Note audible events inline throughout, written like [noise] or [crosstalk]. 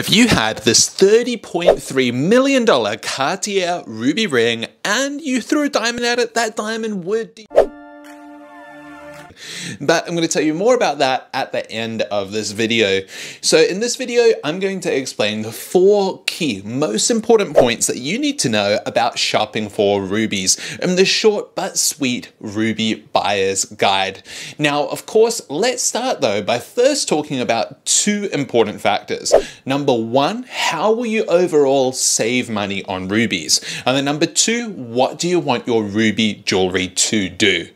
If you had this $30.3 million Cartier ruby ring and you threw a diamond at it, that diamond would but I'm going to tell you more about that at the end of this video. So in this video, I'm going to explain the four key, most important points that you need to know about shopping for rubies in the short but sweet Ruby Buyer's Guide. Now, of course, let's start though by first talking about two important factors. Number one, how will you overall save money on rubies? And then number two, what do you want your ruby jewelry to do?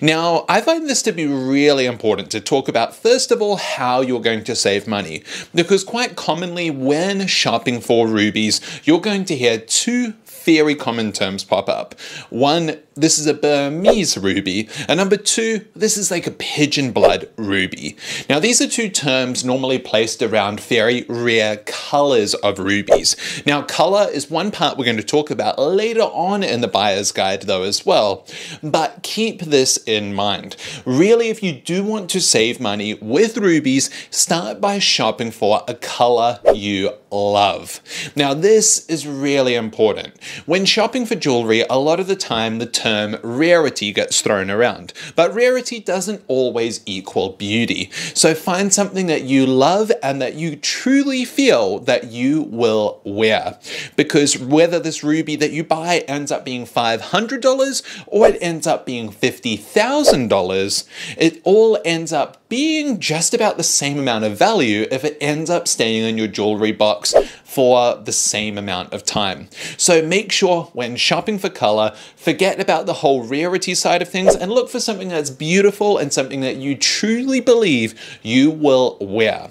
Now, I find this to be really important to talk about, first of all, how you're going to save money. Because quite commonly, when shopping for rubies, you're going to hear two very common terms pop up. One, this is a Burmese ruby, and number two, this is like a pigeon blood ruby. Now, these are two terms normally placed around very rare colors of rubies. Now, color is one part we're going to talk about later on in the buyer's guide, though, as well. But keep this in mind. Really, if you do want to save money with rubies, start by shopping for a color you love. Now, this is really important. When shopping for jewelry, a lot of the time the term rarity gets thrown around, but rarity doesn't always equal beauty. So find something that you love and that you truly feel that you will wear. Because whether this ruby that you buy ends up being $500 or it ends up being $50,000, it all ends up being just about the same amount of value if it ends up staying in your jewelry box for the same amount of time. So make sure when shopping for color, forget about the whole rarity side of things and look for something that's beautiful and something that you truly believe you will wear.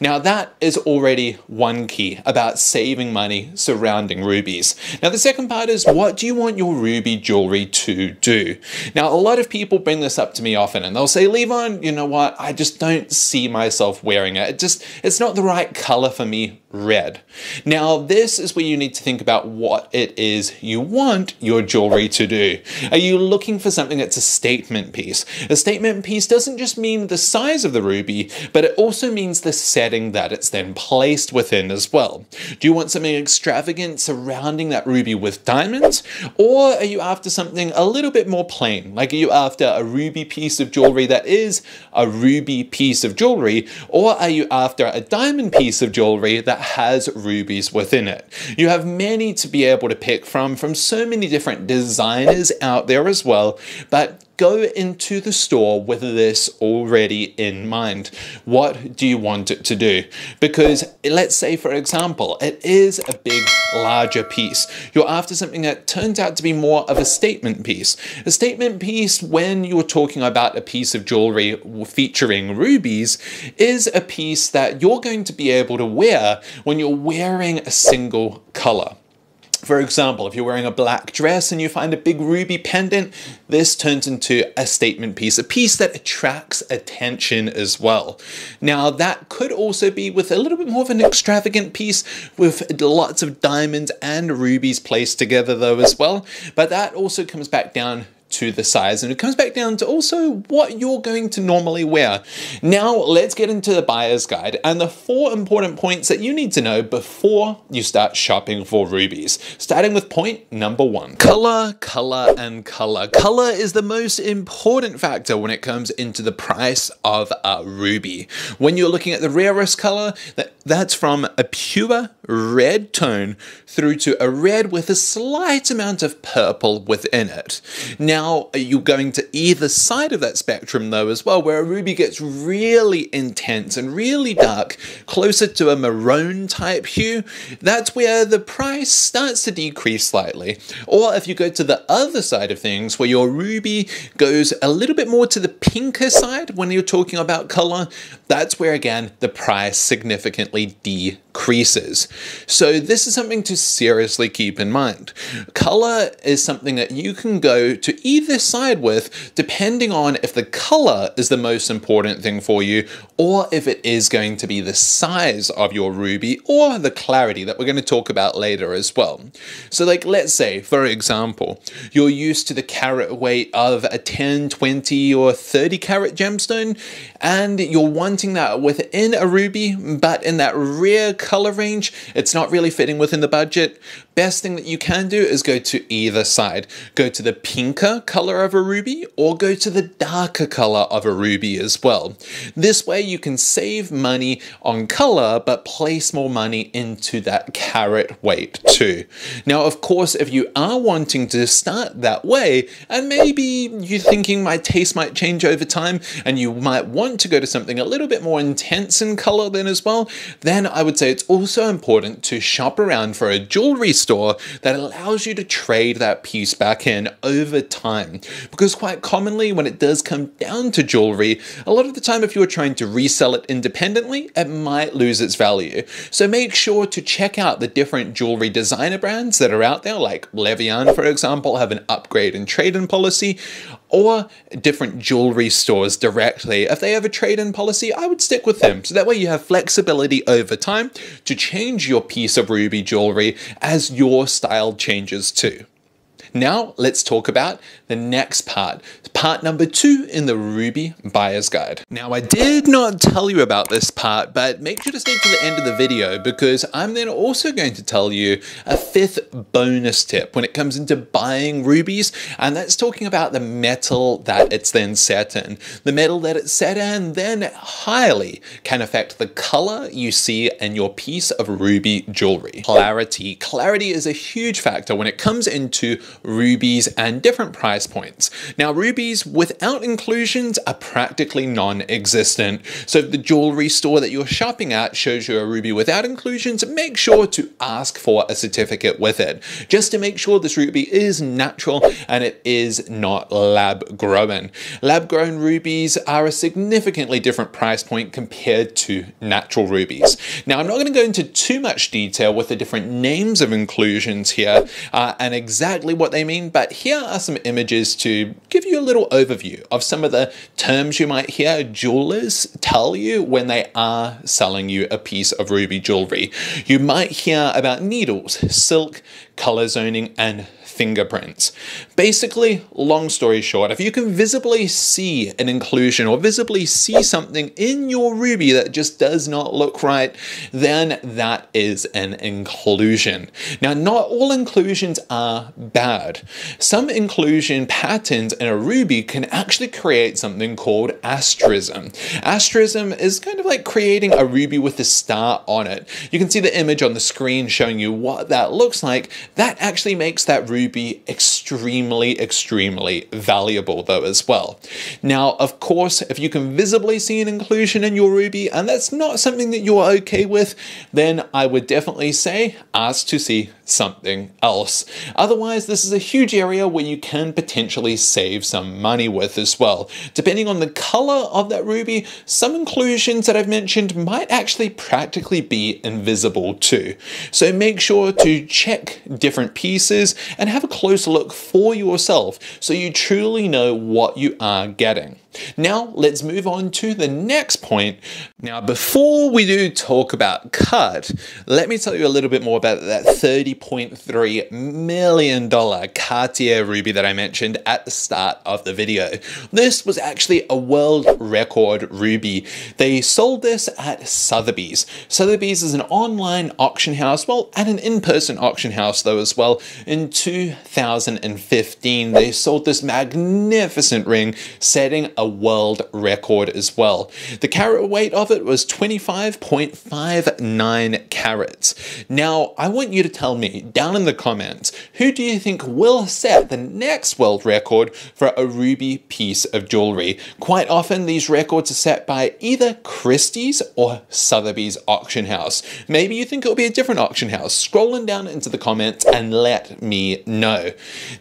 Now that is already one key about saving money surrounding rubies. Now the second part is what do you want your ruby jewelry to do? Now a lot of people bring this up to me often and they'll say, Levon, you know what, I just don't see myself wearing it. It just, it's not the right color for me red. Now, this is where you need to think about what it is you want your jewelry to do. Are you looking for something that's a statement piece? A statement piece doesn't just mean the size of the ruby, but it also means the setting that it's then placed within as well. Do you want something extravagant surrounding that ruby with diamonds? Or are you after something a little bit more plain? Like are you after a ruby piece of jewelry that is a ruby piece of jewelry? Or are you after a diamond piece of jewelry that has rubies within it. You have many to be able to pick from, from so many different designers out there as well, but go into the store with this already in mind. What do you want it to do? Because let's say, for example, it is a big, larger piece. You're after something that turns out to be more of a statement piece. A statement piece, when you're talking about a piece of jewelry featuring rubies, is a piece that you're going to be able to wear when you're wearing a single color. For example, if you're wearing a black dress and you find a big ruby pendant, this turns into a statement piece, a piece that attracts attention as well. Now, that could also be with a little bit more of an extravagant piece with lots of diamonds and rubies placed together though as well, but that also comes back down to the size and it comes back down to also what you're going to normally wear. Now let's get into the buyer's guide and the four important points that you need to know before you start shopping for rubies. Starting with point number one. Color, color, and color. Color is the most important factor when it comes into the price of a ruby. When you're looking at the rarest color, that, that's from a pure red tone through to a red with a slight amount of purple within it. Now you're going to either side of that spectrum though as well, where a ruby gets really intense and really dark, closer to a maroon type hue, that's where the price starts to decrease slightly. Or if you go to the other side of things, where your ruby goes a little bit more to the pinker side when you're talking about color, that's where again the price significantly decreases. So this is something to seriously keep in mind. Color is something that you can go to either side with depending on if the color is the most important thing for you or if it is going to be the size of your ruby or the clarity that we're going to talk about later as well. So like let's say for example you're used to the carat weight of a 10, 20 or 30 carat gemstone and you're wanting that within a ruby but in that rare color range it's not really fitting within the budget best thing that you can do is go to either side. Go to the pinker color of a ruby or go to the darker color of a ruby as well. This way you can save money on color but place more money into that carat weight too. Now of course if you are wanting to start that way and maybe you're thinking my taste might change over time and you might want to go to something a little bit more intense in color then as well, then I would say it's also important to shop around for a jewelry store that allows you to trade that piece back in over time. Because quite commonly, when it does come down to jewelry, a lot of the time, if you are trying to resell it independently, it might lose its value. So make sure to check out the different jewelry designer brands that are out there, like Le Vian, for example, have an upgrade and trade in policy, or different jewelry stores directly. If they have a trade in policy, I would stick with them. So that way you have flexibility over time to change your piece of ruby jewelry as your style changes too. Now let's talk about the next part, part number two in the Ruby Buyer's Guide. Now I did not tell you about this part, but make sure to stay to the end of the video because I'm then also going to tell you a fifth bonus tip when it comes into buying rubies, and that's talking about the metal that it's then set in. The metal that it's set in then highly can affect the color you see in your piece of ruby jewelry. Clarity. Clarity is a huge factor when it comes into rubies and different price points. Now rubies without inclusions are practically non-existent. So if the jewelry store that you're shopping at shows you a ruby without inclusions, make sure to ask for a certificate with it, just to make sure this ruby is natural and it is not lab grown. Lab grown rubies are a significantly different price point compared to natural rubies. Now I'm not going to go into too much detail with the different names of inclusions here uh, and exactly what they mean, but here are some images to give you a little overview of some of the terms you might hear jewelers tell you when they are selling you a piece of ruby jewelry. You might hear about needles, silk, color zoning, and fingerprints. Basically, long story short, if you can visibly see an inclusion or visibly see something in your Ruby that just does not look right, then that is an inclusion. Now, not all inclusions are bad. Some inclusion patterns in a Ruby can actually create something called asterism. Asterism is kind of like creating a Ruby with a star on it. You can see the image on the screen showing you what that looks like. That actually makes that Ruby be extremely, extremely valuable though as well. Now, of course, if you can visibly see an inclusion in your Ruby and that's not something that you're okay with, then I would definitely say ask to see something else. Otherwise, this is a huge area where you can potentially save some money with as well. Depending on the color of that ruby, some inclusions that I've mentioned might actually practically be invisible too. So make sure to check different pieces and have a close look for yourself so you truly know what you are getting. Now let's move on to the next point. Now before we do talk about cut, let me tell you a little bit more about that $30.3 million Cartier ruby that I mentioned at the start of the video. This was actually a world record ruby. They sold this at Sotheby's. Sotheby's is an online auction house, well, and an in-person auction house though as well. In 2015, they sold this magnificent ring, setting a world record as well. The carat weight of it was 25.59 carats. Now, I want you to tell me down in the comments, who do you think will set the next world record for a ruby piece of jewelry? Quite often, these records are set by either Christie's or Sotheby's auction house. Maybe you think it'll be a different auction house. Scrolling down into the comments and let me know.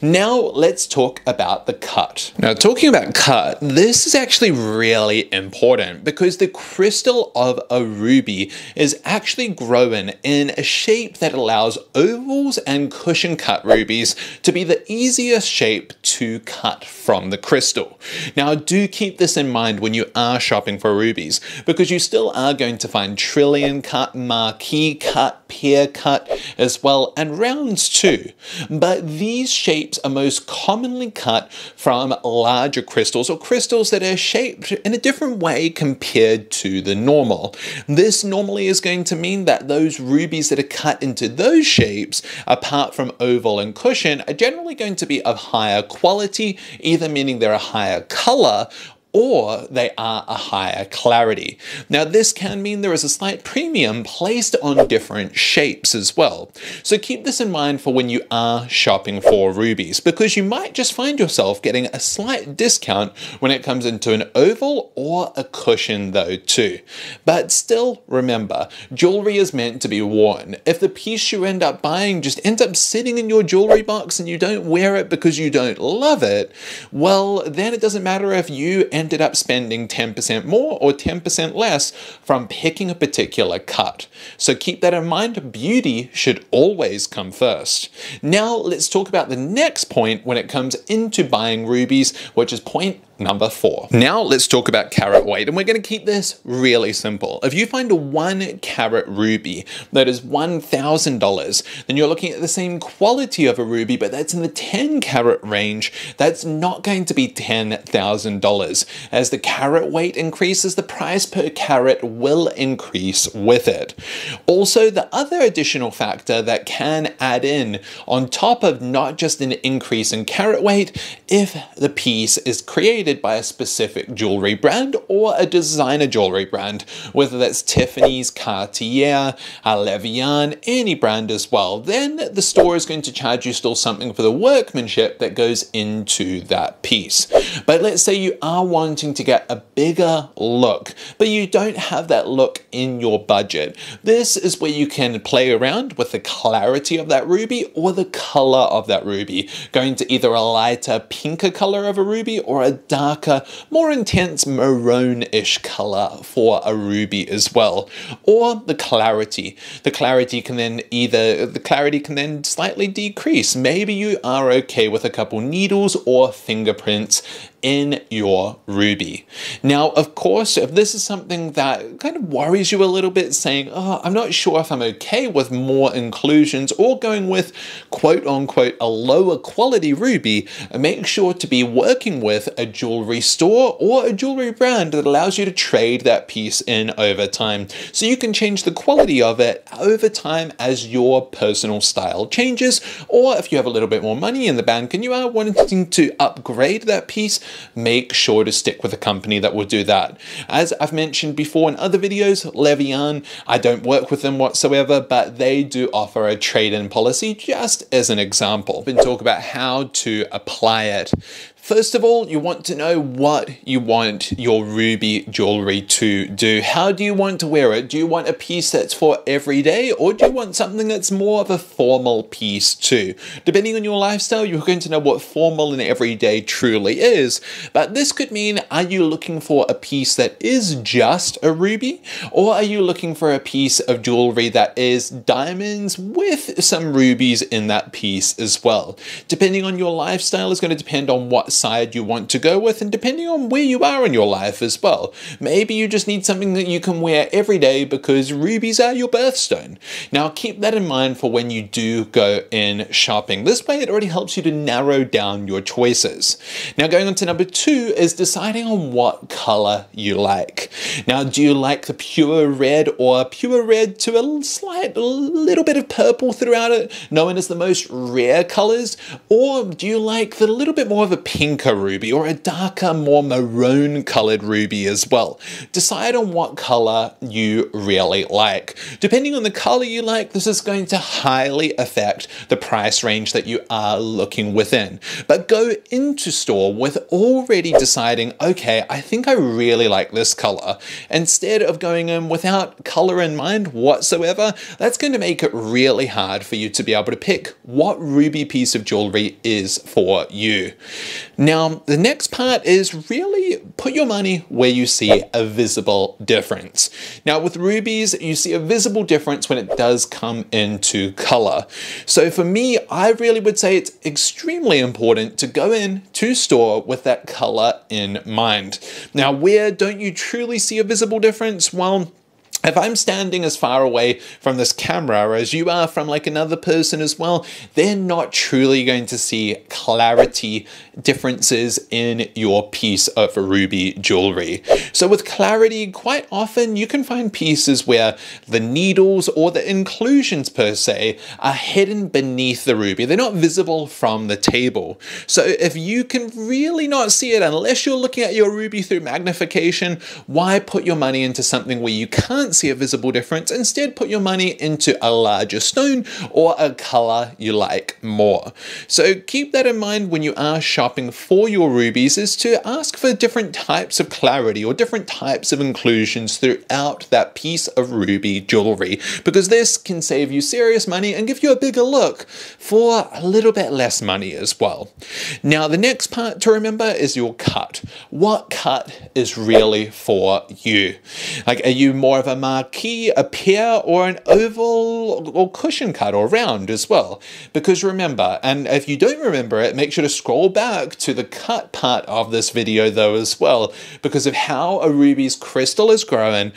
Now, let's talk about the cut. Now, talking about cut, this this is actually really important because the crystal of a ruby is actually grown in a shape that allows ovals and cushion cut rubies to be the easiest shape to cut from the crystal. Now do keep this in mind when you are shopping for rubies because you still are going to find trillion cut, marquise cut, pear cut as well and rounds too. But these shapes are most commonly cut from larger crystals or crystals that are shaped in a different way compared to the normal. This normally is going to mean that those rubies that are cut into those shapes, apart from oval and cushion, are generally going to be of higher quality, either meaning they're a higher color or they are a higher clarity. Now this can mean there is a slight premium placed on different shapes as well. So keep this in mind for when you are shopping for rubies because you might just find yourself getting a slight discount when it comes into an oval or a cushion though too. But still remember, jewelry is meant to be worn. If the piece you end up buying just ends up sitting in your jewelry box and you don't wear it because you don't love it, well then it doesn't matter if you end ended up spending 10% more or 10% less from picking a particular cut. So keep that in mind, beauty should always come first. Now let's talk about the next point when it comes into buying rubies, which is point number four. Now let's talk about carat weight and we're going to keep this really simple. If you find a one carat ruby that is $1,000 then you're looking at the same quality of a ruby but that's in the 10 carat range that's not going to be $10,000. As the carat weight increases the price per carat will increase with it. Also the other additional factor that can add in on top of not just an increase in carat weight if the piece is created by a specific jewelry brand or a designer jewelry brand, whether that's Tiffany's, Cartier, Le Vian, any brand as well. Then the store is going to charge you still something for the workmanship that goes into that piece. But let's say you are wanting to get a bigger look, but you don't have that look in your budget. This is where you can play around with the clarity of that ruby or the color of that ruby, going to either a lighter pinker color of a ruby or a darker, more intense maroon-ish color for a ruby as well. Or the clarity. The clarity can then either, the clarity can then slightly decrease. Maybe you are okay with a couple needles or fingerprints in your Ruby. Now, of course, if this is something that kind of worries you a little bit, saying, oh, I'm not sure if I'm okay with more inclusions or going with quote unquote a lower quality Ruby, make sure to be working with a jewelry store or a jewelry brand that allows you to trade that piece in over time. So you can change the quality of it over time as your personal style changes, or if you have a little bit more money in the bank and you are wanting to upgrade that piece, make sure to stick with a company that will do that. As I've mentioned before in other videos, Le Vian, I don't work with them whatsoever, but they do offer a trade-in policy just as an example. And talk about how to apply it. First of all, you want to know what you want your ruby jewelry to do. How do you want to wear it? Do you want a piece that's for every day or do you want something that's more of a formal piece too? Depending on your lifestyle, you're going to know what formal and everyday truly is. But this could mean, are you looking for a piece that is just a ruby? Or are you looking for a piece of jewelry that is diamonds with some rubies in that piece as well? Depending on your lifestyle is going to depend on what side you want to go with and depending on where you are in your life as well. Maybe you just need something that you can wear every day because rubies are your birthstone. Now keep that in mind for when you do go in shopping. This way it already helps you to narrow down your choices. Now going on to number two is deciding on what color you like. Now do you like the pure red or pure red to a slight little bit of purple throughout it, known as the most rare colors? Or do you like the little bit more of a pink pinker ruby or a darker, more maroon colored ruby as well. Decide on what color you really like. Depending on the color you like, this is going to highly affect the price range that you are looking within. But go into store with already deciding, okay, I think I really like this color. Instead of going in without color in mind whatsoever, that's going to make it really hard for you to be able to pick what ruby piece of jewelry is for you. Now, the next part is really put your money where you see a visible difference. Now, with rubies, you see a visible difference when it does come into color. So for me, I really would say it's extremely important to go in to store with that color in mind. Now, where don't you truly see a visible difference? Well, if I'm standing as far away from this camera as you are from like another person as well, they're not truly going to see clarity differences in your piece of ruby jewelry. So with clarity, quite often you can find pieces where the needles or the inclusions per se are hidden beneath the ruby. They're not visible from the table. So if you can really not see it unless you're looking at your ruby through magnification, why put your money into something where you can't see a visible difference. Instead, put your money into a larger stone or a color you like more. So keep that in mind when you are shopping for your rubies is to ask for different types of clarity or different types of inclusions throughout that piece of ruby jewelry because this can save you serious money and give you a bigger look for a little bit less money as well. Now, the next part to remember is your cut. What cut is really for you? Like, are you more of a marquee, a pear, or an oval or cushion cut or round as well. Because remember, and if you don't remember it, make sure to scroll back to the cut part of this video though as well, because of how a ruby's crystal is growing,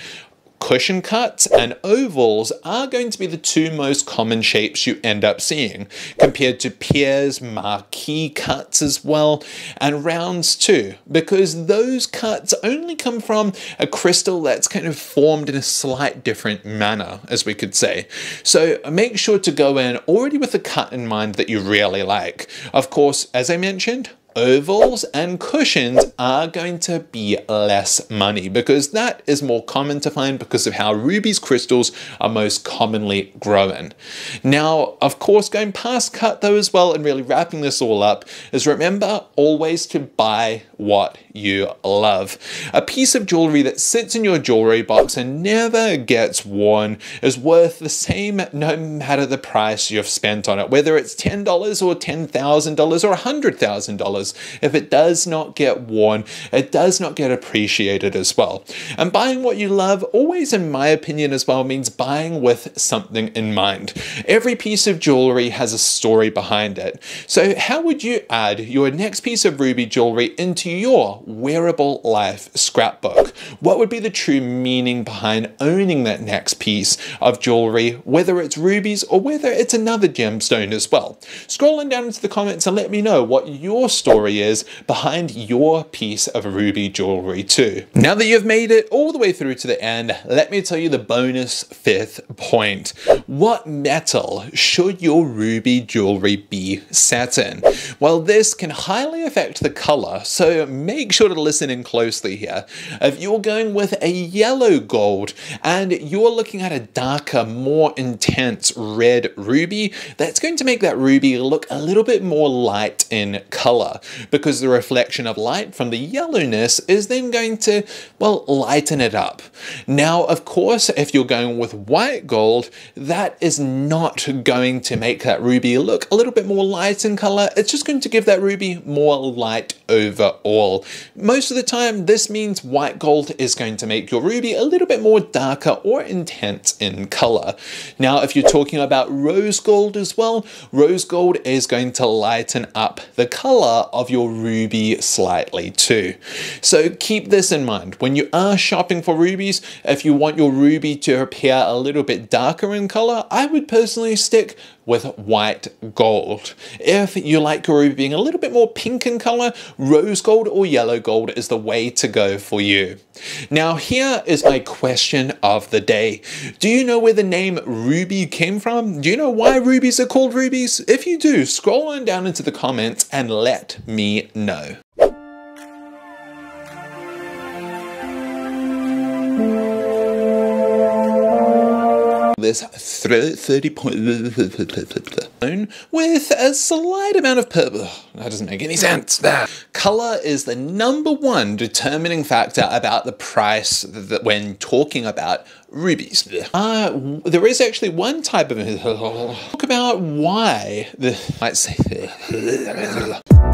Cushion cuts and ovals are going to be the two most common shapes you end up seeing, compared to pears, marquee cuts as well, and rounds too, because those cuts only come from a crystal that's kind of formed in a slight different manner, as we could say. So make sure to go in already with a cut in mind that you really like. Of course, as I mentioned, ovals and cushions are going to be less money because that is more common to find because of how ruby's crystals are most commonly grown. Now, of course, going past cut though as well and really wrapping this all up is remember always to buy what you love. A piece of jewelry that sits in your jewelry box and never gets worn is worth the same no matter the price you've spent on it, whether it's $10 or $10,000 or $100,000 if it does not get worn, it does not get appreciated as well. And buying what you love, always in my opinion as well, means buying with something in mind. Every piece of jewelry has a story behind it. So how would you add your next piece of ruby jewelry into your wearable life scrapbook? What would be the true meaning behind owning that next piece of jewelry, whether it's rubies or whether it's another gemstone as well? Scrolling down into the comments and let me know what your story story is behind your piece of ruby jewelry too. Now that you've made it all the way through to the end, let me tell you the bonus fifth point. What metal should your ruby jewelry be set in? Well, this can highly affect the color, so make sure to listen in closely here. If you're going with a yellow gold and you're looking at a darker, more intense red ruby, that's going to make that ruby look a little bit more light in color because the reflection of light from the yellowness is then going to, well, lighten it up. Now, of course, if you're going with white gold, that is not going to make that ruby look a little bit more light in color. It's just going to give that ruby more light overall. Most of the time, this means white gold is going to make your ruby a little bit more darker or intense in color. Now, if you're talking about rose gold as well, rose gold is going to lighten up the color of your ruby slightly too. So keep this in mind. When you are shopping for rubies, if you want your ruby to appear a little bit darker in color, I would personally stick with white gold. If you like your ruby being a little bit more pink in color, rose gold or yellow gold is the way to go for you. Now here is my question of the day. Do you know where the name ruby came from? Do you know why rubies are called rubies? If you do, scroll on down into the comments and let me know. This 30 point with a slight amount of purple. That doesn't make any sense. Color is the number one determining factor about the price that when talking about rubies. Uh, there is actually one type of [laughs] talk about why the [laughs] let's say [laughs]